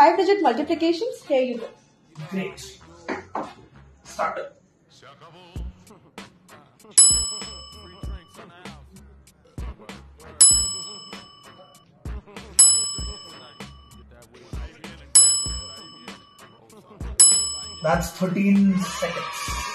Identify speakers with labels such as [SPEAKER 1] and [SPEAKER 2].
[SPEAKER 1] Five digit multiplications, here you go.
[SPEAKER 2] Great. Start. That's 13 seconds.